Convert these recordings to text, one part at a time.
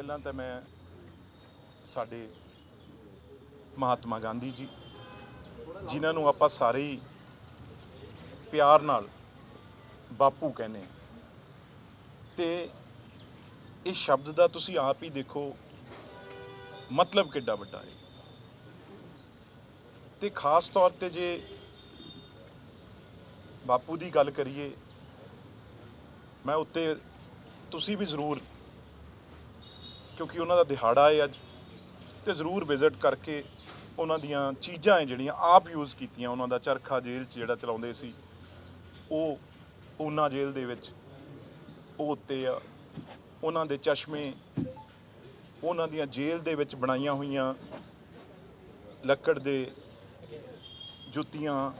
ਪਹਿਲਾਂ ਤਾਂ ਮੈਂ ਸਾਡੇ ਮਹਾਤਮਾ ਗਾਂਧੀ ਜੀ, ਜਿਨ੍ਹਾਂ ਨੂੰ ਆਪਾਂ ਸਾਰੇ ਹੀ ਪਿਆਰ ਨਾਲ ਬਾਪੂ ਕਹਿੰਦੇ ਹਾਂ। ਤੇ ਇਹ ਸ਼ਬਦ ਦਾ ਤੁਸੀਂ ਆਪ ਹੀ ਦੇਖੋ ਮਤਲਬ ਕਿੱਡਾ ਵੱਡਾ ਹੈ। ਤੇ ਖਾਸ ਤੌਰ ਤੇ ਜੇ ਬਾਪੂ ਦੀ ਗੱਲ ਕਰੀਏ, ਮੈਂ ਉੱਤੇ ਤੁਸੀਂ ਵੀ ਜ਼ਰੂਰ ਕਿਉਂਕਿ ਉਹਨਾਂ ਦਾ ਦਿਹਾੜਾ ਹੈ ਅੱਜ। ਤੇ ਜ਼ਰੂਰ ਵਿਜ਼ਿਟ ਕਰਕੇ ਉਹਨਾਂ ਦੀਆਂ ਚੀਜ਼ਾਂ ਹੈ ਜਿਹੜੀਆਂ ਆਪ ਯੂਜ਼ ਕੀਤੀਆਂ ਉਹਨਾਂ ਦਾ ਚਰਖਾ ਜੇਲ੍ਹ 'ਚ ਜਿਹੜਾ ਚਲਾਉਂਦੇ ਸੀ। ਉਹ ਪੂਨਾ ਜੇਲ੍ਹ ਦੇ ਵਿੱਚ, ਉਹ ਉੱਤੇ ਆ। ਉਹਨਾਂ ਦੇ ਚਸ਼ਮੇ ਉਹਨਾਂ ਦੀਆਂ ਜੇਲ੍ਹ ਦੇ ਵਿੱਚ ਬਣਾਈਆਂ ਹੋਈਆਂ ਲੱਕੜ ਦੇ ਜੁੱਤੀਆਂ,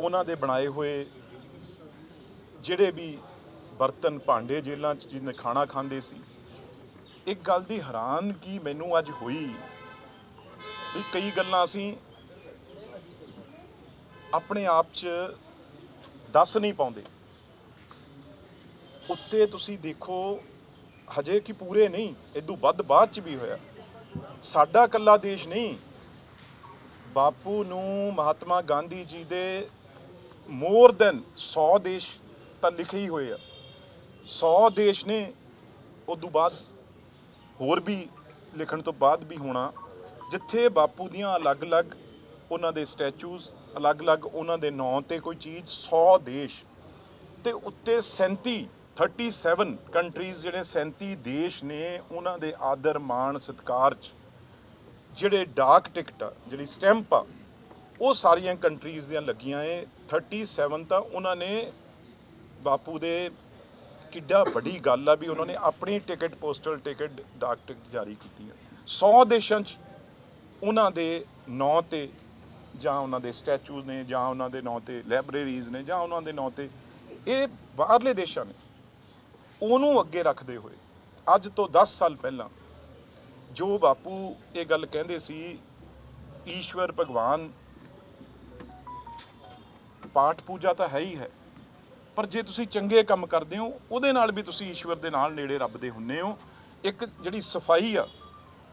ਉਹਨਾਂ ਦੇ ਬਣਾਏ ਹੋਏ ਜਿਹੜੇ ਵੀ ਬਰਤਨ ਭਾਂਡੇ ਜੇਲ੍ਹਾਂ 'ਚ ਜਿਹਨੇ ਖਾਣਾ ਖਾਂਦੇ ਸੀ। ਇੱਕ ਗੱਲ ਦੀ ਹੈਰਾਨ ਕੀ ਮੈਨੂੰ ਅੱਜ ਹੋਈ ਵੀ ਕਈ ਗੱਲਾਂ ਅਸੀਂ ਆਪਣੇ ਆਪ 'ਚ ਦੱਸ ਨਹੀਂ ਪਾਉਂਦੇ। ਉੱਤੇ ਤੁਸੀਂ ਦੇਖੋ, ਹਜੇ ਕਿ ਪੂਰੇ ਨਹੀਂ ਇਦੋਂ ਵੱਧ ਬਾਅਦ 'ਚ ਵੀ ਹੋਇਆ। ਸਾਡਾ ਇਕੱਲਾ ਦੇਸ਼ ਨਹੀਂ। ਬਾਪੂ ਨੂੰ ਮਹਾਤਮਾ ਗਾਂਧੀ ਜੀ ਦੇ ਮੋਰ ਦੈਨ 100 ਦੇਸ਼ ਤਾਂ ਲਿਖੇ ਹੀ ਹੋਏ ਆ। 100 ਦੇਸ਼ ਨੇ ਉਦੋਂ ਬਾਅਦ ਹੋਰ ਵੀ ਲਿਖਣ ਤੋਂ ਬਾਅਦ ਵੀ ਹੋਣਾ, ਜਿੱਥੇ ਬਾਪੂ ਦੀਆਂ ਅਲੱਗ-ਅਲੱਗ ਉਹਨਾਂ ਦੇ ਸਟੈਚੂਜ਼ ਅਲੱਗ-ਅਲੱਗ ਉਹਨਾਂ ਦੇ ਨਾਂ ਤੇ ਕੋਈ ਚੀਜ਼ 100 ਦੇਸ਼। ਤੇ ਉੱਤੇ 37 37 ਕੰਟਰੀਜ਼ ਜਿਹੜੇ 37 ਦੇਸ਼ ਨੇ ਉਹਨਾਂ ਦੇ ਆਦਰ, ਮਾਣ, ਸਤਿਕਾਰ ਚ, ਜਿਹੜੇ ਡਾਕ ਟਿਕਟ ਆ, ਜਿਹੜੀ ਸਟੈਂਪ ਆ, ਉਹ ਸਾਰੀਆਂ ਕੰਟਰੀਜ਼ ਦੀਆਂ ਲੱਗੀਆਂ ਏ। 37 ਤਾਂ ਉਹਨਾਂ ਨੇ ਬਾਪੂ ਦੇ ਕਿੱਡਾ ਵੱਡੀ ਗੱਲ ਆ ਵੀ ਉਹਨਾਂ ਨੇ ਆਪਣੀ ਟਿਕਟ, ਪੋਸਟਲ ਟਿਕਟ ਡਾਕ ਟਿਕਟ ਜਾਰੀ ਕੀਤੀ ਹੈ 100 ਦੇਸ਼ਾਂ 'ਚ ਉਹਨਾਂ ਦੇ ਨਾਂ ਤੇ ਜਾਂ ਉਹਨਾਂ ਦੇ ਸਟੈਚੂਜ਼ ਨੇ, ਜਾਂ ਉਹਨਾਂ ਦੇ ਨਾਂ ਤੇ ਲਾਇਬ੍ਰੇਰੀਜ਼ ਨੇ, ਜਾਂ ਉਹਨਾਂ ਦੇ ਨਾਂ ਤੇ ਇਹ ਬਾਹਰਲੇ ਦੇਸ਼ਾਂ ਨੇ, ਉਹਨੂੰ ਅੱਗੇ ਰੱਖਦੇ ਹੋਏ, ਅੱਜ ਤੋਂ 10 ਸਾਲ ਪਹਿਲਾਂ ਜੋ ਬਾਪੂ ਇਹ ਗੱਲ ਕਹਿੰਦੇ ਸੀ, ਈਸ਼ਵਰ ਭਗਵਾਨ ਪਾਠ ਪੂਜਾ ਤਾਂ ਹੈ ਹੀ ਹੈ। ਪਰ ਜੇ ਤੁਸੀਂ ਚੰਗੇ ਕੰਮ ਕਰਦੇ ਹੋ, ਉਹਦੇ ਨਾਲ ਵੀ ਤੁਸੀਂ ਈਸ਼ਵਰ ਦੇ ਨਾਲ ਨੇੜੇ ਰੱਬ ਦੇ ਹੁੰਨੇ ਹੋ। ਇੱਕ ਜਿਹੜੀ ਸਫ਼ਾਈ ਆ,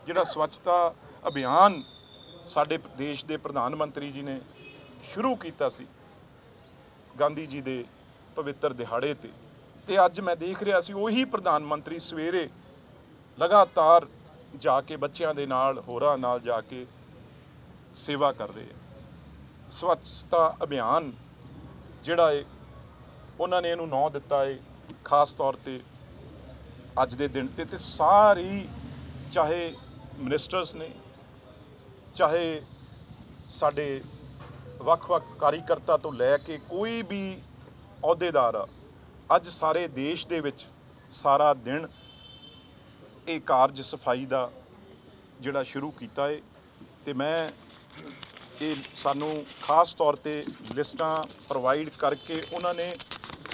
ਜਿਹੜਾ ਸਵੱਛਤਾ ਅਭਿਆਨ ਸਾਡੇ ਦੇਸ਼ ਦੇ ਪ੍ਰਧਾਨ ਮੰਤਰੀ ਜੀ ਨੇ ਸ਼ੁਰੂ ਕੀਤਾ ਸੀ, ਗਾਂਧੀ ਜੀ ਦੇ ਪਵਿੱਤਰ ਦਿਹਾੜੇ ਤੇ ਤੇ ਅੱਜ ਮੈਂ ਦੇਖ ਰਿਹਾ ਸੀ, ਉਹੀ ਪ੍ਰਧਾਨ ਮੰਤਰੀ ਸਵੇਰੇ ਲਗਾਤਾਰ ਜਾ ਕੇ ਬੱਚਿਆਂ ਦੇ ਨਾਲ, ਹੋਰਾਂ ਨਾਲ ਜਾ ਕੇ ਸੇਵਾ ਕਰ ਰਹੇ ਆ। ਸਵੱਛਤਾ ਅਭਿਆਨ ਜਿਹੜਾ ਏ ਉਹਨਾਂ ਨੇ ਇਹਨੂੰ ਨਾਂ ਦਿੱਤਾ ਹੈ ਖਾਸ ਤੌਰ ਤੇ ਅੱਜ ਦੇ ਦਿਨ ਤੇ ਤੇ ਸਾਰੀ ਚਾਹੇ ਮਿਨਿਸਟਰਸ ਨੇ, ਚਾਹੇ ਸਾਡੇ ਵੱਖ-ਵੱਖ ਕਾਰੀਕਰਤਾ ਤੋਂ ਲੈ ਕੇ ਕੋਈ ਵੀ ਅਹੁਦੇਦਾਰ ਆ, ਅੱਜ ਸਾਰੇ ਦੇਸ਼ ਦੇ ਵਿੱਚ ਸਾਰਾ ਦਿਨ ਇਹ ਕਾਰਜ ਸਫ਼ਾਈ ਦਾ ਜਿਹੜਾ ਸ਼ੁਰੂ ਕੀਤਾ ਏ, ਤੇ ਮੈਂ ਇਹ ਸਾਨੂੰ ਖਾਸ ਤੌਰ ਤੇ ਲਿਸਟਾਂ ਪ੍ਰੋਵਾਈਡ ਕਰਕੇ ਉਹਨਾਂ ਨੇ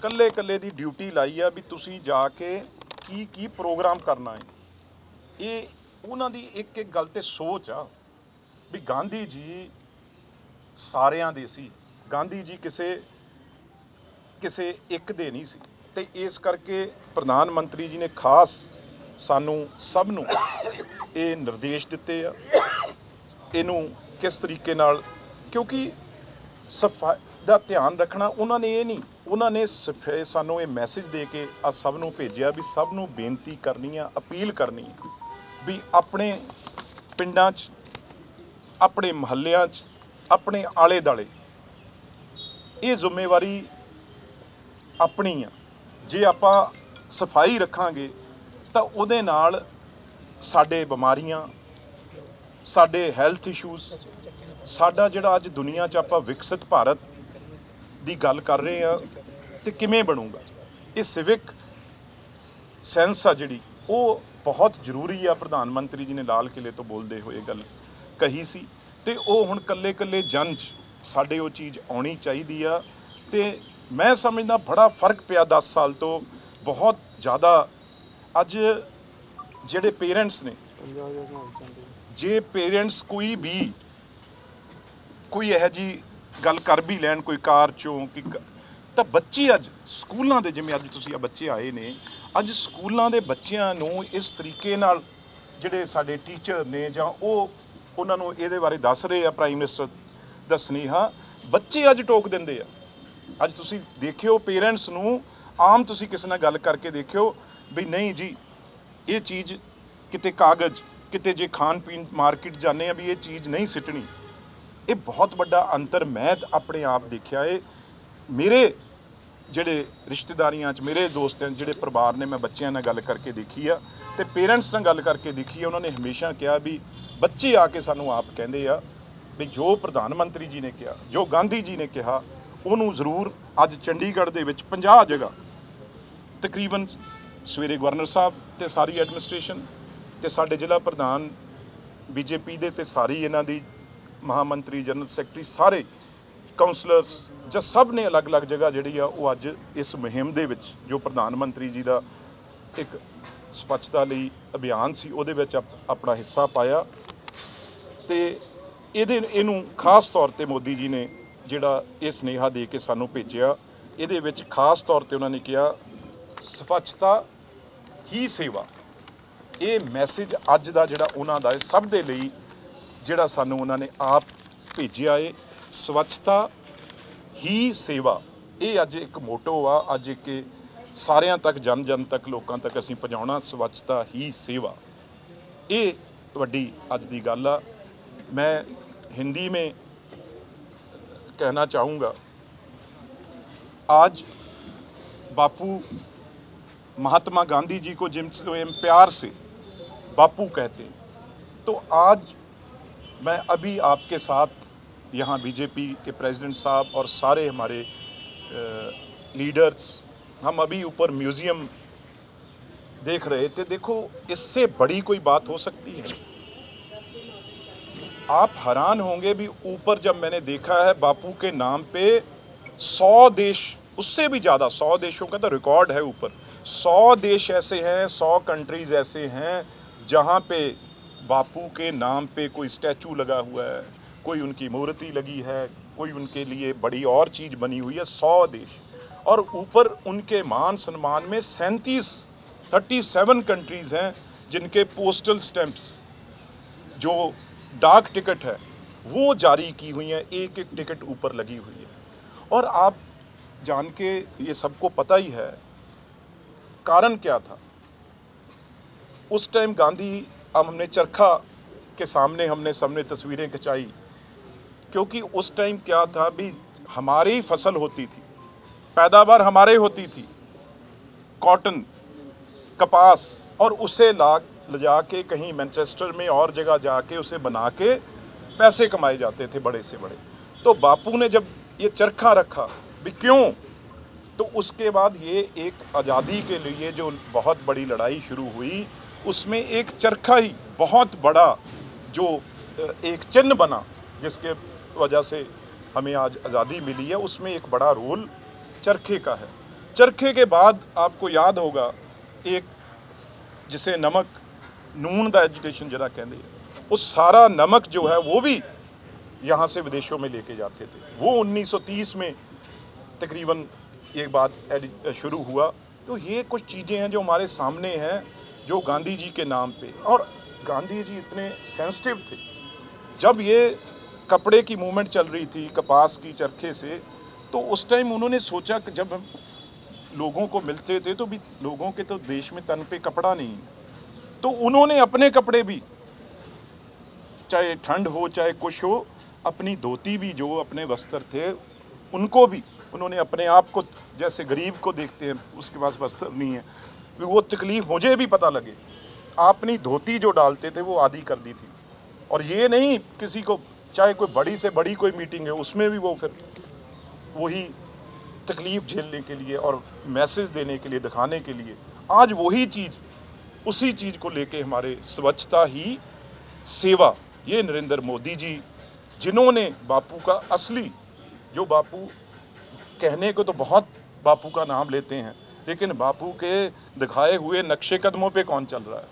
ਕੱਲੇ ਕੱਲੇ ਦੀ ਡਿਊਟੀ ਲਾਈ ਆ ਵੀ ਤੁਸੀਂ ਜਾ ਕੇ ਕੀ ਕੀ ਪ੍ਰੋਗਰਾਮ ਕਰਨਾ ਹੈ। ਇਹ ਉਹਨਾਂ ਦੀ ਇੱਕ ਇੱਕ ਗੱਲ ਤੇ ਸੋਚ ਆ ਵੀ ਗਾਂਧੀ ਜੀ ਸਾਰਿਆਂ ਦੇ ਸੀ। ਗਾਂਧੀ ਜੀ ਕਿਸੇ ਕਿਸੇ ਇੱਕ ਦੇ ਨਹੀਂ ਸੀ। ਤੇ ਇਸ ਕਰਕੇ ਪ੍ਰਧਾਨ ਮੰਤਰੀ ਜੀ ਨੇ ਖਾਸ ਸਾਨੂੰ ਸਭ ਨੂੰ ਇਹ ਨਿਰਦੇਸ਼ ਦਿੱਤੇ ਆ। ਇਹਨੂੰ ਕਿਸ ਤਰੀਕੇ ਨਾਲ ਕਿਉਂਕਿ ਸਫ਼ਾਈ ਦਾ ਧਿਆਨ ਰੱਖਣਾ ਉਹਨਾਂ ਨੇ ਇਹ ਨਹੀਂ ਉਹਨਾਂ ਨੇ ਸਫ਼ਾਈ ਸਾਨੂੰ ਇਹ ਮੈਸੇਜ ਦੇ ਕੇ ਆ ਸਭ ਨੂੰ ਭੇਜਿਆ ਵੀ ਸਭ ਨੂੰ ਬੇਨਤੀ ਕਰਨੀ ਆ, ਅਪੀਲ ਕਰਨੀ ਆ ਵੀ ਆਪਣੇ ਪਿੰਡਾਂ 'ਚ, ਆਪਣੇ ਮਹੱਲਿਆਂ 'ਚ, ਆਪਣੇ ਆਲੇ ਦਾਲੇ ਇਹ ਜ਼ਿੰਮੇਵਾਰੀ ਆਪਣੀ ਆ। ਜੇ ਆਪਾਂ ਸਫ਼ਾਈ ਰੱਖਾਂਗੇ ਤਾਂ ਉਹਦੇ ਨਾਲ ਸਾਡੇ ਬਿਮਾਰੀਆਂ, ਸਾਡੇ ਹੈਲਥ ਇਸ਼ੂਜ਼ ਸਾਡਾ ਜਿਹੜਾ ਅੱਜ ਦੁਨੀਆ 'ਚ ਆਪਾਂ ਵਿਕਸਿਤ ਭਾਰਤ ਦੀ ਗੱਲ ਕਰ ਰਹੇ ਆ ਤੇ ਕਿਵੇਂ ਬਣੂਗਾ? ਇਹ ਸਿਵਿਕ ਸੈਂਸ ਆ ਜਿਹੜੀ, ਉਹ ਬਹੁਤ ਜ਼ਰੂਰੀ ਆ, ਪ੍ਰਧਾਨ ਮੰਤਰੀ ਜੀ ਨੇ ਲਾਲ ਕਿਲੇ ਤੋਂ ਬੋਲਦੇ ਹੋਏ ਗੱਲ ਕਹੀ ਸੀ। ਤੇ ਉਹ ਹੁਣ ਕੱਲੇ ਕੱਲੇ ਜਨ 'ਚ ਸਾਡੇ ਉਹ ਚੀਜ਼ ਆਉਣੀ ਚਾਹੀਦੀ ਆ। ਤੇ ਮੈਂ ਸਮਝਦਾ ਬੜਾ ਫ਼ਰਕ ਪਿਆ 10 ਸਾਲ ਤੋਂ, ਬਹੁਤ ਜ਼ਿਆਦਾ। ਅੱਜ ਜਿਹੜੇ ਪੇਰੈਂਟਸ ਨੇ, ਜੇ ਪੇਰੈਂਟਸ ਕੋਈ ਵੀ, ਕੋਈ ਇਹੋ ਜੀ ਗੱਲ ਕਰ ਵੀ ਲੈਣ ਕੋਈ ਕਾਰ ਚੋਂ ਕਿ ਤਾਂ ਬੱਚੇ ਅੱਜ ਸਕੂਲਾਂ ਦੇ, ਜਿਵੇਂ ਅੱਜ ਤੁਸੀਂ ਆ ਬੱਚੇ ਆਏ ਨੇ, ਅੱਜ ਸਕੂਲਾਂ ਦੇ ਬੱਚਿਆਂ ਨੂੰ ਇਸ ਤਰੀਕੇ ਨਾਲ ਜਿਹੜੇ ਸਾਡੇ ਟੀਚਰ ਨੇ ਜਾਂ ਉਹ ਉਹਨਾਂ ਨੂੰ ਇਹਦੇ ਬਾਰੇ ਦੱਸ ਰਹੇ ਆ, ਪ੍ਰਾਈਮ ਮਿਨਿਸਟਰ ਦਾ ਸੁਨੇਹਾ, ਬੱਚੇ ਅੱਜ ਟੋਕ ਦਿੰਦੇ ਆ। ਅੱਜ ਤੁਸੀਂ ਦੇਖਿਓ ਪੇਰੈਂਟਸ ਨੂੰ, ਆਮ ਤੁਸੀਂ ਕਿਸੇ ਨਾਲ ਗੱਲ ਕਰਕੇ ਦੇਖਿਓ ਵੀ ਨਹੀਂ ਜੀ, ਇਹ ਚੀਜ਼ ਕਿਤੇ ਕਾਗਜ਼, ਕਿਤੇ ਜੇ ਖਾਣ ਪੀਣ ਮਾਰਕੀਟ ਜਾਂਦੇ ਆ ਵੀ ਇਹ ਚੀਜ਼ ਨਹੀਂ ਸਿੱਟਣੀ। ਇਹ ਬਹੁਤ ਵੱਡਾ ਅੰਤਰ ਮੈਂ ਆਪਣੇ ਆਪ ਦੇਖਿਆ ਏ। ਮੇਰੇ ਜਿਹੜੇ ਰਿਸ਼ਤੇਦਾਰੀਆਂ 'ਚ, ਮੇਰੇ ਦੋਸਤਾਂ 'ਚ ਜਿਹੜੇ ਪਰਿਵਾਰ ਨੇ ਮੈਂ ਬੱਚਿਆਂ ਨਾਲ ਗੱਲ ਕਰਕੇ ਦੇਖੀ ਆ ਤੇ ਪੇਰੈਂਟਸ ਨਾਲ ਗੱਲ ਕਰਕੇ ਦੇਖੀ ਆ, ਉਹਨਾਂ ਨੇ ਹਮੇਸ਼ਾ ਕਿਹਾ ਵੀ ਬੱਚੇ ਆ ਕੇ ਸਾਨੂੰ ਆਪ ਕਹਿੰਦੇ ਆ ਵੀ ਜੋ ਪ੍ਰਧਾਨ ਮੰਤਰੀ ਜੀ ਨੇ ਕਿਹਾ, ਜੋ ਗਾਂਧੀ ਜੀ ਨੇ ਕਿਹਾ, ਉਹਨੂੰ ਜ਼ਰੂਰ ਅੱਜ ਚੰਡੀਗੜ੍ਹ ਦੇ ਵਿੱਚ 50 ਜਗ੍ਹਾ, ਤਕਰੀਬਨ ਸਵੇਰੇ ਗਵਰਨਰ ਸਾਹਿਬ ਤੇ ਸਾਰੀ ਐਡਮਿਨਿਸਟ੍ਰੇਸ਼ਨ ਤੇ ਸਾਡੇ ਜ਼ਿਲ੍ਹਾ ਪ੍ਰਧਾਨ ਬੀਜੇਪੀ ਦੇ ਤੇ ਸਾਰੀ ਇਹਨਾਂ ਦੀ ਮਹਾਮੰਤਰੀ, ਜਨਰਲ ਸੈਕਟਰੀ, ਸਾਰੇ ਕਾਉਂਸਲਰਸ ਜਾਂ ਸਭ ਨੇ ਅਲੱਗ-ਅਲੱਗ ਜਗ੍ਹਾ ਜਿਹੜੀ ਆ, ਉਹ ਅੱਜ ਇਸ ਮੁਹਿੰਮ ਦੇ ਵਿੱਚ ਜੋ ਪ੍ਰਧਾਨ ਮੰਤਰੀ ਜੀ ਦਾ ਇੱਕ ਸਵੱਛਤਾ ਲਈ ਅਭਿਆਨ ਸੀ, ਉਹਦੇ ਵਿੱਚ ਆਪਣਾ ਹਿੱਸਾ ਪਾਇਆ। ਤੇ ਇਹਦੇ, ਇਹਨੂੰ ਖਾਸ ਤੌਰ ਤੇ ਮੋਦੀ ਜੀ ਨੇ ਜਿਹੜਾ ਇਹ ਸਨੇਹਾ ਦੇ ਕੇ ਸਾਨੂੰ ਭੇਜਿਆ, ਇਹਦੇ ਵਿੱਚ ਖਾਸ ਤੌਰ ਤੇ ਉਹਨਾਂ ਨੇ ਕਿਹਾ, ਸਵੱਛਤਾ ਹੀ ਸੇਵਾ। ਇਹ ਮੈਸੇਜ ਅੱਜ ਦਾ ਜਿਹੜਾ ਉਹਨਾਂ ਦਾ ਸਭ ਦੇ ਲਈ ਜਿਹੜਾ ਸਾਨੂੰ ਉਹਨਾਂ ਨੇ ਆਪ ਭੇਜਿਆ ਏ ਸਵੱਛਤਾ ਹੀ ਸੇਵਾ ਇਹ ਅੱਜ ਇੱਕ ਮੋਟੋ ਆ ਅੱਜ ਇੱਕ ਇਹ ਸਾਰਿਆਂ ਤੱਕ ਜਨ ਜਨ ਤੱਕ ਲੋਕਾਂ ਤੱਕ ਅਸੀਂ ਪਹੁੰਚਾਉਣਾ ਸਵੱਛਤਾ ਹੀ ਸੇਵਾ ਇਹ ਵੱਡੀ ਅੱਜ ਦੀ ਗੱਲ ਆ मैं हिंदी में कहना चाहूँगा आज बापू महात्मा गांधी जी को जिनसे हम प्यार से बापू कहते हैं तो आज मैं अभी आपके साथ यहाँ बीजेपी के प्रेसिडेंट साहब और सारे हमारे लीडर्स हम अभी ऊपर म्यूज़ियम देख रहे थे। देखो, इससे बड़ी कोई बात हो सकती है? आप हैरान होंगे भी ऊपर जब मैंने देखा है बापू के नाम पे सौ देश, उससे भी ज़्यादा सौ देशों का तो रिकॉर्ड है ऊपर। सौ देश ऐसे हैं, सौ कंट्रीज़ ऐसे हैं जहाँ पे बापू के नाम पे कोई स्टैचू लगा हुआ है, कोई उनकी मूर्ति लगी है, कोई उनके लिए बड़ी और चीज़ बनी हुई है, सौ देश। और ऊपर उनके मान सम्मान में सैंतीस थर्टी सेवन कंट्रीज़ हैं जिनके पोस्टल स्टैंप्स जो डाक टिकट है, वो जारी की हुई है, एक एक टिकट ऊपर लगी हुई है। और आप जान के ये सबको पता ही है, कारण क्या था? उस टाइम गांधी अब हमने चरखा के सामने हमने सबने तस्वीरें खिंचाई। क्योंकि उस टाइम क्या था, भी हमारी फ़सल होती थी, पैदावार हमारे होती थी। कॉटन, कपास और उसे ला ले जाके कहीं मैनचेस्टर में और जगह जाके उसे बना के पैसे कमाए जाते थे बड़े से बड़े। तो बापू ने जब ये चरखा रखा, भी क्यों? तो उसके बाद ये एक आज़ादी के लिए जो बहुत बड़ी लड़ाई शुरू हुई उसमें एक चरखा ही बहुत बड़ा जो अ, एक चिन्ह बना जिसके वजह से हमें आज आज़ादी मिली है उसमें एक बड़ा रोल चरखे का है चरखे के बाद आपको याद होगा एक जिसे नमक ਨੂਨ ਦਾ ਐਜੀਟੇਸ਼ਨ ਜਿਹੜਾ ਕਹਿੰਦੇ ਆ ਉਹ ਸਾਰਾ ਨਮਕ ਜੋ है वो भी यहाँ से विदेशों में लेके जाते थे वो 1930 में तकरीबन ये बात एडि- शुरू हुआ तो ये कुछ चीज़ें हैं जो हमारे सामने हैं जो गांधी जी के नाम पे। और गांधी जी इतने सेंसिटिव थे। जब ये कपड़े की मूवमेंट चल रही थी, कपास की चरखे से तो उस टाइम उन्होंने सोचा कि जब हम लोगों को मिलते थे तो भी लोगों के तो देश में तन पे कपड़ा नहीं तो उन्होंने अपने कपड़े भी, चाहे ठंड हो, चाहे कुछ हो, अपनी धोती भी, जो अपने वस्त्र थे, उनको भी उन्होंने अपने आप को जैसे गरीब को देखते हैं, उसके पास वस्त्र नहीं है। वो तकलीफ़ मुझे भी पता लगे। अपनी धोती जो डालते थे वो आधी कर दी थी। और ये नहीं किसी को, चाहे कोई बड़ी से बड़ी कोई मीटिंग है, उसमें भी वो फिर वही तकलीफ़ झेलने के लिए और मैसेज देने के लिए, दिखाने के लिए, आज वही चीज़, उसी चीज़ को लेके हमारे स्वच्छता ही सेवा। ये नरेंद्र मोदी जी, जिन्होंने बापू का असली, जो बापू कहने को तो बहुत बापू का नाम लेते हैं लेकिन बापू के दिखाए हुए नक्शे कदमों पे कौन चल रहा है?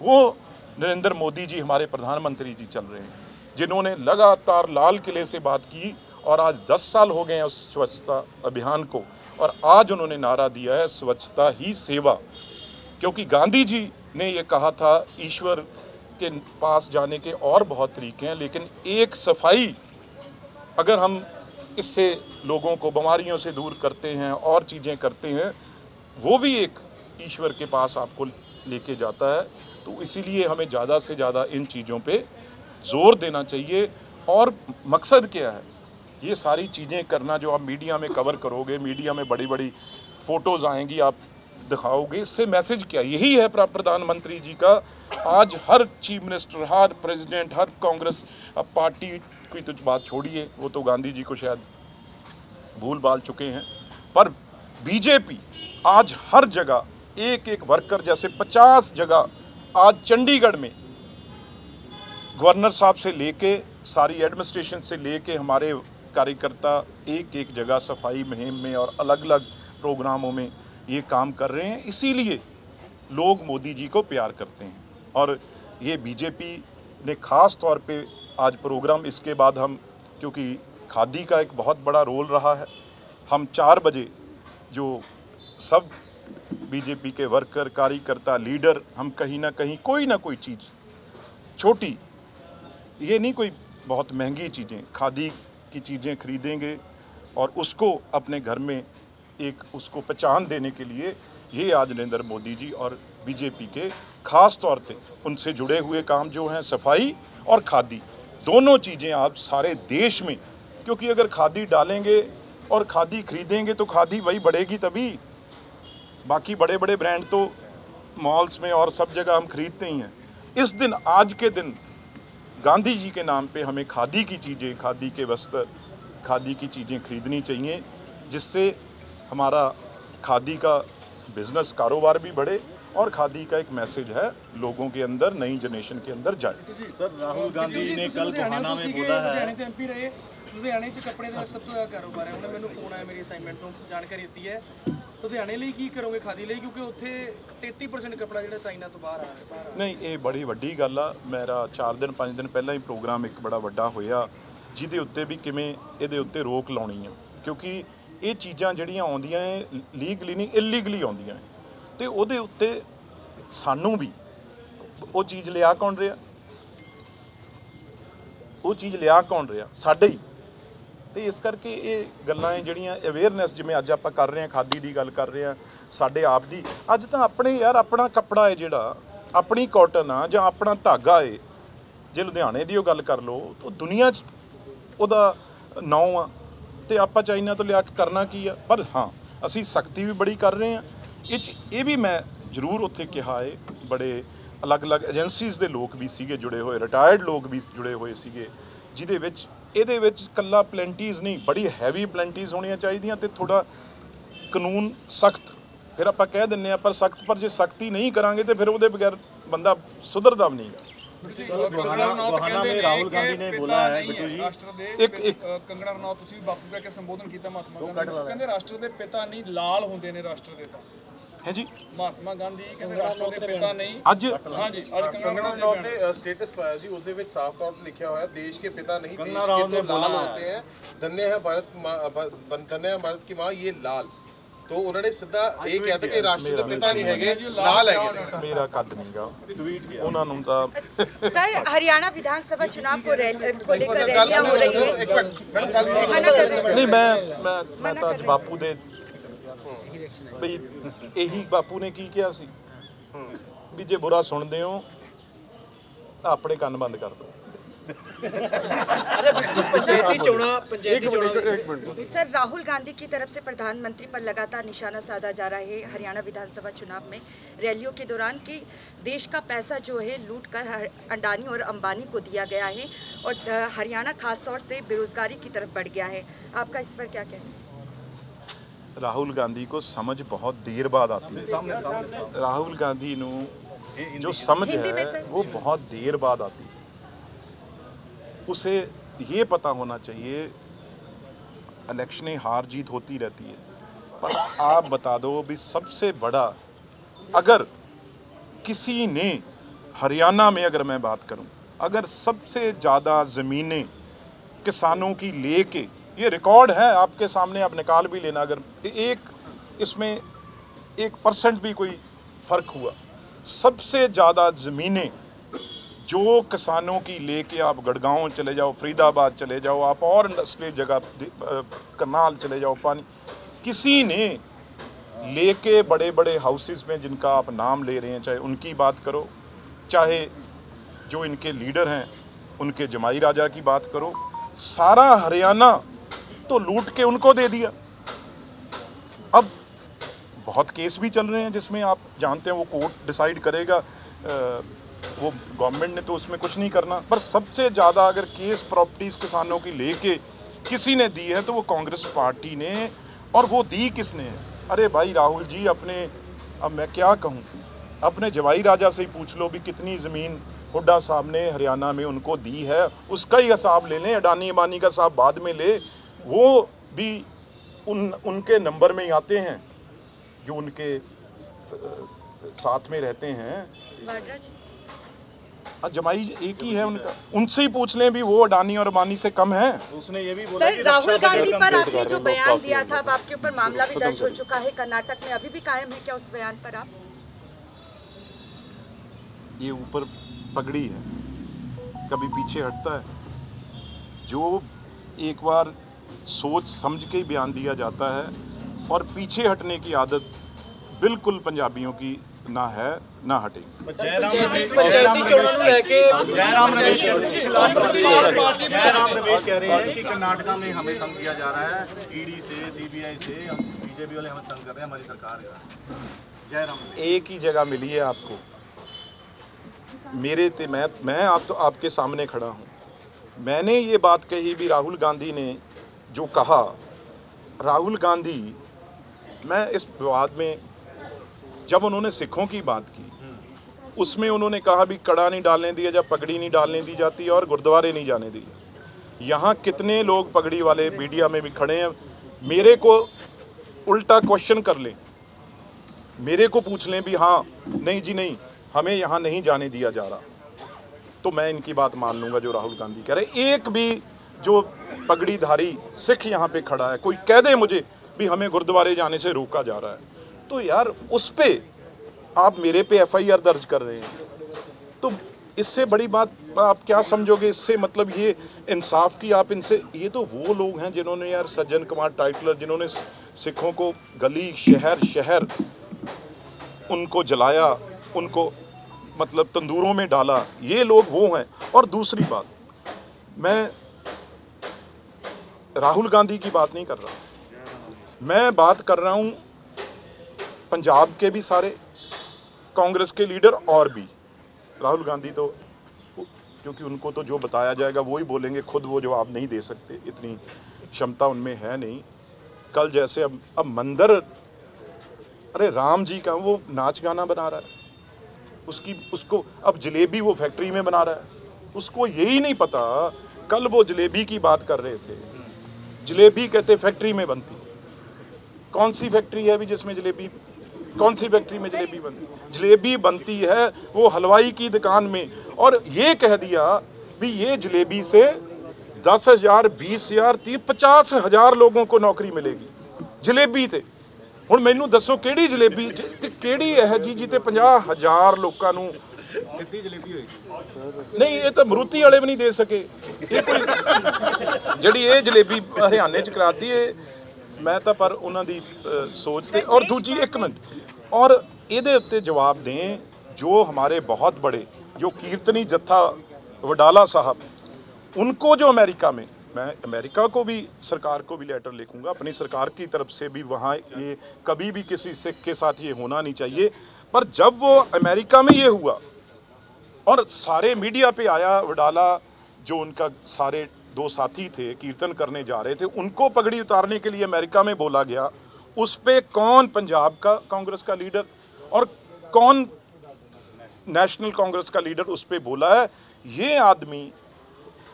वो नरेंद्र मोदी जी, हमारे प्रधानमंत्री जी चल रहे हैं, जिन्होंने लगातार लाल किले से बात की और आज 10 साल हो गए हैं उस स्वच्छता अभियान को, और आज उन्होंने नारा दिया है स्वच्छता ही सेवा, क्योंकि गांधी जी ने ये कहा था, ईश्वर के पास जाने के और बहुत तरीके हैं, लेकिन एक सफ़ाई अगर हम इससे लोगों को, बीमारियों से दूर करते हैं और चीज़ें करते हैं वो भी एक ईश्वर के पास आपको लेके जाता है। तो इसीलिए हमें ज़्यादा से ज़्यादा इन चीज़ों पे ज़ोर देना चाहिए। और मकसद क्या है? ये सारी चीज़ें करना जो आप मीडिया में कवर करोगे, मीडिया में बड़ी बड़ी फ़ोटोज़ आएँगी, आप दिखाओगे। इससे मैसेज क्या? यही है प्रधानमंत्री जी का। आज हर चीफ मिनिस्टर, हर प्रेसिडेंट, हर कांग्रेस, अब पार्टी की तो बात छोड़िए। वो तो गांधी जी को शायद भूल भाल चुके हैं। पर बीजेपी आज हर जगह, एक एक वर्कर जैसे 50 जगह आज चंडीगढ़ में गवर्नर साहब से लेके, सारी एडमिनिस्ट्रेशन से लेके हमारे कार्यकर्ता एक एक जगह, सफ़ाई मुहिम में और अलग अलग प्रोग्रामों में ये काम कर रहे हैं। इसीलिए लोग मोदी जी को प्यार करते हैं। और ये बीजेपी ने ख़ास तौर पे आज प्रोग्राम, इसके बाद हम, क्योंकि खादी का एक बहुत बड़ा रोल रहा है, हम चार बजे जो सब बीजेपी के वर्कर कार्यकर्ता लीडर हम कहीं ना कहीं कोई ना कोई चीज़ छोटी, ये नहीं कोई बहुत महँगी चीज़ें, खादी की चीज़ें खरीदेंगे और उसको अपने घर में एक उसको पहचान देने के लिए ये आज नरेंद्र मोदी जी और बीजेपी के खास तौर पे उनसे जुड़े हुए काम जो हैं, सफ़ाई और खादी, दोनों चीज़ें आप सारे देश में, क्योंकि अगर खादी डालेंगे और खादी खरीदेंगे तो खादी वही बढ़ेगी तभी बाकी बड़े बड़े ब्रांड तो मॉल्स में और सब जगह हम खरीदते ही हैं इस दिन आज के दिन गांधी जी के नाम पे हमें खादी की चीज़ें खादी के वस्त्र खादी की चीज़ें खरीदनी चाहिए जिससे हमारा खादी का बिज़नेस कारोबार भी बढ़े और खादी का एक मैसेज है लोगों के अंदर नई जनरेशन के अंदर जाए सर राहुल गांधी ने कल कोहाना में बोला है ਲੁਧਿਆਣੇ 'ਚ ਕੱਪੜੇ ਦਾ ਸਭ ਤੋਂ ਜ਼ਿਆਦਾ ਕਾਰੋਬਾਰ ਹੈ। ਉਹਨੇ ਮੈਨੂੰ ਫੋਨ ਆਇਆ ਮੇਰੀ ਅਸਾਈਨਮੈਂਟ ਤੋਂ, ਜਾਣਕਾਰੀ ਦਿੱਤੀ ਹੈ। ਲੁਧਿਆਣੇ ਲਈ ਕੀ ਕਰੋਗੇ, ਖਾਦੀ ਲਈ? ਕਿਉਂਕਿ ਉੱਥੇ 33% ਕੱਪੜਾ ਜਿਹੜਾ ਚਾਈਨਾ ਤੋਂ ਬਾਹਰ ਆ ਰਿਹਾ ਨਹੀਂ, ਇਹ ਬੜੀ ਵੱਡੀ ਗੱਲ ਆ। ਮੇਰਾ 4 ਦਿਨ 5 ਦਿਨ ਪਹਿਲਾਂ ਹੀ ਪ੍ਰੋਗਰਾਮ ਇੱਕ ਬੜਾ ਵੱਡਾ ਹੋਇਆ, ਜਿਹਦੇ ਉੱਤੇ ਵੀ ਕਿਵੇਂ ਇਹਦੇ ਉੱਤੇ ਰੋਕ ਲਾਉਣੀ ਆ। ਕਿਉਂਕਿ ਇਹ ਚੀਜ਼ਾਂ ਜਿਹੜੀਆਂ ਆਉਂਦੀਆਂ ਏ ਲੀਗਲੀ ਨਹੀਂ ਇਲੀਗਲੀ ਆਉਂਦੀਆਂ ਏ ਤੇ ਉਹਦੇ ਉੱਤੇ ਸਾਨੂੰ ਵੀ ਉਹ ਚੀਜ਼ ਲਿਆ ਕੌਣ ਰਿਹਾ? ਉਹ ਚੀਜ਼ ਲਿਆ ਕੌਣ ਰਿਹਾ? ਸਾਡੇ ਹੀ। ਤੇ ਇਸ ਕਰਕੇ ਇਹ ਗੱਲਾਂ ਇਹ ਜਿਹੜੀਆਂ ਅਵੇਅਰਨੈਸ ਜਿਵੇਂ ਅੱਜ ਆਪਾਂ ਕਰ ਰਹੇ ਹਾਂ, ਖਾਦੀ ਦੀ ਗੱਲ ਕਰ ਰਹੇ ਹਾਂ, ਸਾਡੇ ਆਪ ਦੀ, ਅੱਜ ਤਾਂ ਆਪਣੇ ਯਾਰ ਆਪਣਾ ਕੱਪੜਾ ਹੈ ਜਿਹੜਾ, ਆਪਣੀ ਕਾਟਨ ਆ ਜਾਂ ਆਪਣਾ ਧਾਗਾ ਏ। ਜੇ ਲੁਧਿਆਣੇ ਦੀ ਉਹ ਗੱਲ ਕਰ ਲਓ, ਤਾਂ ਦੁਨੀਆ 'ਚ ਉਹਦਾ ਨਾਂ ਆ, ਤੇ ਆਪਾਂ ਚਾਈਨਾ ਤੋਂ ਲਿਆ ਕੇ ਕਰਨਾ ਕੀ ਆ। ਪਰ ਹਾਂ, ਅਸੀਂ ਸਖਤੀ ਵੀ ਬੜੀ ਕਰ ਰਹੇ ਹਾਂ। ਇਹ 'ਚ ਇਹ ਵੀ ਮੈਂ ਜ਼ਰੂਰ ਉੱਥੇ ਕਿਹਾ ਹੈ ਬੜੇ ਅਲੱਗ-ਅਲੱਗ ਏਜੰਸੀਜ਼ ਦੇ ਲੋਕ ਵੀ ਸੀਗੇ ਜੁੜੇ ਹੋਏ ਰਿਟਾਇਰਡ ਲੋਕ ਵੀ ਜੁੜੇ ਹੋਏ ਸੀਗੇ, ਜਿਹਦੇ ਵਿੱਚ ਇਹਦੇ ਵਿੱਚ ਕੱਲਾ ਪਲੈਂਟੀਜ਼ ਨਹੀਂ ਬੜੀ ਹੈਵੀ ਪਲੈਂਟੀਜ਼ ਹੋਣੀਆਂ ਚਾਹੀਦੀਆਂ ਤੇ ਥੋੜਾ ਕਾਨੂੰਨ ਸਖਤ। ਫਿਰ ਆਪਾਂ ਕਹਿ ਦਿੰਨੇ ਆ ਪਰ ਸਖਤ ਪਰ ਜੇ ਸਖਤੀ ਨਹੀਂ ਕਰਾਂਗੇ ਤੇ ਫਿਰ ਉਹਦੇ ਬਗੈਰ ਬੰਦਾ ਸੁਧਰਦਾ ਵੀ ਨਹੀਂਗਾ ਰਾਹੁਲ ਗਾਂਧੀ ਨੇ ਬੋਲਾ ਹੈ ਬਿੱਟੂ ਜੀ। ਇੱਕ ਇੱਕ ਕੰਗਣਾ ਰਣਾਉ ਤੁਸੀਂ ਬਾਪੂ ਕਹਿ ਕੇ ਸੰਬੋਧਨ ਕੀਤਾ ਮਹਾਤਮਾ ਗਾਂਧੀ ਕਹਿੰਦੇ ਰਾਸ਼ਟਰ ਦੇ ਪਿਤਾ ਨਹੀਂ ਲਾਲ ਹੁੰਦੇ ਹੈ ਜੀ ਮਹਾਤਮਾ ਗਾਂਧੀ ਕਹਿੰਦੇ ਰਾਸ਼ਟਰ ਦੇ ਪਿਤਾ ਨਹੀਂ ਅੱਜ ਹਾਂਜੀ ਅੱਜ ਕੰਗਣਾ ਕੰਗਣਾ ਰਣੌਤ ਰਣੌਤ ਨੇ ਨੇ ਸਟੇਟਸ ਪਾਇਆ ਜੀ ਉਸ ਦੇ ਵਿੱਚ ਸਾਫ਼ ਤੌਰ ਤੇ ਲਿਖਿਆ ਹੋਇਆ ਦੇਸ਼ के पिता नहीं देश कंगना के राउत तो ने बोला लाल है। होते हैं धन्य है भारत माँ भ- धन्य है भारत की माँ ये लाल तो उन्होंने सिद्धा ये किया था कि राष्ट्र के पिता नहीं हैगे लाल है ਮੇਰਾ ਕੱਦ ਨਹੀਂਗਾ ਉਹਨਾਂ ਨੂੰ ਤਾਂ सर हरियाणा विधानसभा चुनाव को रैल को लेकर गल रैलियां हो रही है एक मिनट मैडम गल मना कर रहे हैं ਨਹੀਂ ਮੈਂ ਮੈਂ ਮੈਂ ਤਾਂ ਅੱਜ ਬਾਪੂ ਦੇ ਬਈ ਇਹੀ ਬਾਪੂ ਨੇ ਕੀ ਕਿਹਾ ਸੀ ਵੀ ਜੇ ਬੁਰਾ ਸੁਣਦੇ ਹੋ ਤਾਂ ਆਪਣੇ ਕੰਨ ਬੰਦ ਕਰ ਦਿਓ सर राहुल गांधी की तरफ से प्रधानमंत्री पर लगातार निशाना साधा जा रहा है हरियाणा विधानसभा चुनाव में रैलियों के दौरान कि देश का पैसा जो है लूट कर हर- अडानी और अंबानी को दिया गया है और अ, हरियाणा खासतौर से बेरोजगारी की तरफ बढ़ गया है आपका इस पर क्या कहना है राहुल गांधी को समझ बहुत देर बाद आती है। राहुल गांधी नू जो समझ है वो बहुत देर बाद आती है। उसे ये पता होना चाहिए इलेक्शनें हार जीत होती रहती है। पर आप बता दो भी सबसे बड़ा अगर किसी ने हरियाणा में अगर मैं बात करूँ अगर सबसे ज़्यादा ज़मीनें किसानों की ले के ये रिकॉर्ड है, आपके सामने आप निकाल भी लेना अगर एक इसमें एक परसेंट भी कोई फ़र्क हुआ। सबसे ज़्यादा ज़मीनें जो किसानों की लेके आप गड़गांव चले जाओ, फरीदाबाद चले जाओ, आप और इंडस्ट्रियल जगह करनाल चले जाओ, पानी। किसी ने लेके बड़े बड़े हाउसेस में जिनका आप नाम ले रहे हैं, चाहे उनकी बात करो, चाहे जो इनके लीडर हैं, उनके जमाई राजा की बात करो, सारा हरियाणा तो लूट के उनको दे दिया। अब बहुत केस भी चल रहे हैं जिसमें आप जानते हैं वो कोर्ट डिसाइड करेगा वो गवर्नमेंट ने तो उसमें कुछ नहीं करना। पर सबसे ज़्यादा अगर केस प्रॉपर्टीज़ किसानों की लेके किसी ने दी है तो वो कांग्रेस पार्टी ने और वो दी किसने? अरे भाई राहुल जी, अपने, अब मैं क्या कहूँ? अपने जवाई राजा से ही पूछ लो भी कितनी ज़मीन हुड्डा साहब ने हरियाणा में उनको दी है। उसका ही हिसाब ले लें, अडानी अबानी का साहब बाद में ले। वो भी उन उनके नंबर में ही आते हैं जो उनके साथ में रहते हैं। अ, जमाई एक ही है उनका। उनसे ही पूछ लें भी वो अडानी और अबानी से कम है। उसने ये भी बोला सर राहुल गांधी पर आपने जो बयान दिया था अब आपके ऊपर मामला भी दर्ज हो चुका है कर्नाटक में अभी भी कायम है क्या उस बयान पर आप? ये ऊपर पगड़ी है कभी पीछे हटता है। जो एक बार सोच समझ के ही बयान दिया जाता है और पीछे हटने की आदत बिल्कुल पंजाबियों की ना है ना हटेगी जयराम रमेश जयराम रमेश जयराम रमेश कह रहे हैं। जयराम रमेश कह रहे हैं कि कर्नाटका में हमें तंग किया जा रहा है। ईडी से सीबीआई से बीजेपी वाले हमें तंग कर रहे हैं हमारी सरकार जयराम एक ही जगह मिली है आपको। मेरे ते मैं मैं आप तो आपके सामने खड़ा हूँ। मैंने ये बात कही भी राहुल गांधी ने जो कहा, राहुल गांधी, मैं इस विवाद में, जब उन्होंने सिखों की बात की, उसमें उन्होंने कहा भी, कड़ा नहीं डालने दिया जब पगड़ी नहीं डालने दी जाती और गुरुद्वारे नहीं जाने दिए। यहाँ कितने लोग पगड़ी वाले मीडिया में भी खड़े हैं, मेरे को उल्टा क्वेश्चन कर लें। मेरे को पूछ लें भी हाँ नहीं जी, नहीं, हमें यहाँ नहीं जाने दिया जा रहा। तो मैं इनकी बात मान लूँगा जो राहुल गांधी कह रहे एक भी जो पगड़ीधारी सिख यहाँ पे खड़ा है, कोई कह दे मुझे भी हमें गुरुद्वारे जाने से रोका जा रहा है। तो यार, उस पर आप मेरे पे एफआईआर दर्ज कर रहे हैं। तो इससे बड़ी बात आप क्या समझोगे? इससे मतलब ये इंसाफ की आप इनसे, ये तो वो लोग हैं जिन्होंने यार सज्जन कुमार टाइटलर, जिन्होंने सिखों को गली, शहर शहर उनको जलाया, उनको मतलब तंदूरों में डाला, ये लोग वो हैं। और दूसरी बात, मैं राहुल गांधी की बात नहीं कर रहा। मैं बात कर रहा हूँ पंजाब के भी सारे, कांग्रेस के लीडर और भी। राहुल गांधी तो क्योंकि उनको तो जो बताया जाएगा वो ही बोलेंगे, खुद वो जवाब नहीं दे सकते, इतनी क्षमता उनमें है नहीं। कल जैसे अब अब मंदिर, अरे राम जी का वो नाच गाना बना रहा है। उसकी, उसको, अब जलेबी वो फैक्ट्री में बना रहा है। उसको यही नहीं पता, कल वो जलेबी की बात कर रहे थे। जलेबी कहते फैक्ट्री में बनती कौन सी फैक्ट्री है अभी जिसमें जलेबी कौन सी फैक्ट्री में जलेबी बनती जलेबी बनती है वो हलवाई की दुकान में और ये कह दिया भी ये जलेबी से दस हजार बीस हजार तीस पचास हजार लोगों को नौकरी मिलेगी ਜਲੇਬੀ ਤੇ ਹੁਣ ਮੈਨੂੰ ਦੱਸੋ ਕਿਹੜੀ ਜਲੇਬੀ ਜ- ਤੇ ਕਿਹੜੀ ਇਹ ਜੀ ਜਿੱਤੇ 50000 ਲੋਕਾਂ ਨੂੰ ਸਿੱਧੀ ਜਲੇਬੀ ਹੋਏਗੀ ਨਹੀਂ ਇਹ ਤਾਂ ਮਰੂਤੀ ਵਾਲੇ ਵੀ ਨਹੀਂ ਦੇ ਸਕੇ ਇਹ ਕੋਈ ਜਿਹੜੀ ਇਹ ਜਲੇਬੀ ਹਰਿਆਣੇ ਚ ਕਰਾਤੀ ਇਹ ਮੈਂ ਤਾਂ ਪਰ ਉਹਨਾਂ ਦੀ ਅ, ਸੋਚ ਤੇ ਔਰ ਦੂਜੀ ਇੱਕ ਮਿੰਟ ਔਰ ਇਹਦੇ ਉੱਤੇ ਜਵਾਬ ਦੇं ਜੋ हमारे बहुत बड़े जो कीर्तनी जत्था वडाला साहब उनको जो अमेरिका में मैं अमेरिका को भी सरकार को भी लेटर लिखूंगा अपनी सरकार की तरफ से भी वहाँ ये कभी भी किसी सिख के साथ ये होना नहीं चाहिए पर जब वो अमेरिका में ये हुआ और सारे मीडिया पे आया वडाला, जो उनका सारे दो साथी थे, कीर्तन करने जा रहे थे, उनको पगड़ी उतारने के लिए अमेरिका में बोला गया। उस पर कौन पंजाब का कांग्रेस का लीडर और कौन नेशनल कांग्रेस का लीडर उस पर बोला है, ये आदमी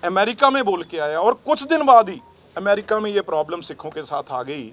अमेरिका में बोल के आया। और कुछ दिन बाद ही अमेरिका में ये प्रॉब्लम सिखों के साथ आ गई।